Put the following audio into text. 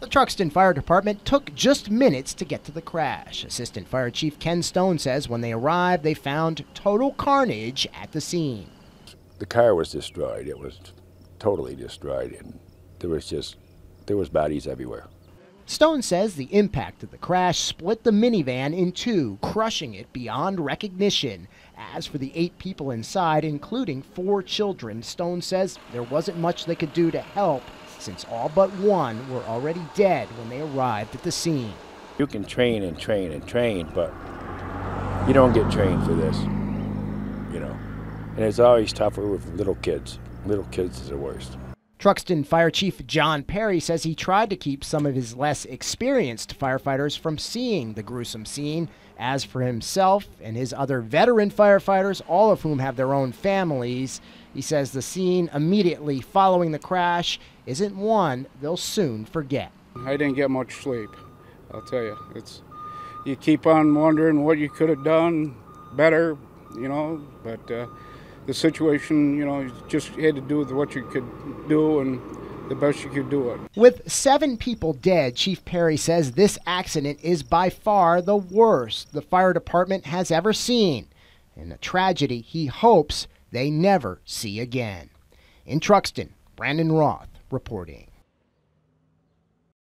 The Truxton Fire Department took just minutes to get to the crash. Assistant Fire Chief Ken Stone says when they arrived, they found total carnage at the scene. The car was destroyed. It was totally destroyed, and there was just there was bodies everywhere. Stone says the impact of the crash split the minivan in two, crushing it beyond recognition. As for the eight people inside, including four children, Stone says there wasn't much they could do to help since all but one were already dead when they arrived at the scene. You can train and train and train, but you don't get trained for this, you know. And it's always tougher with little kids. Little kids is the worst. Truxton Fire Chief John Perry says he tried to keep some of his less experienced firefighters from seeing the gruesome scene. As for himself and his other veteran firefighters, all of whom have their own families, he says the scene immediately following the crash isn't one they'll soon forget. I didn't get much sleep. I'll tell you. It's you keep on wondering what you could have done better, you know, but uh, the situation, you know, you just had to do with what you could do and the best you could do it. With seven people dead, Chief Perry says this accident is by far the worst the fire department has ever seen, and a tragedy he hopes they never see again. In Truxton, Brandon Roth reporting.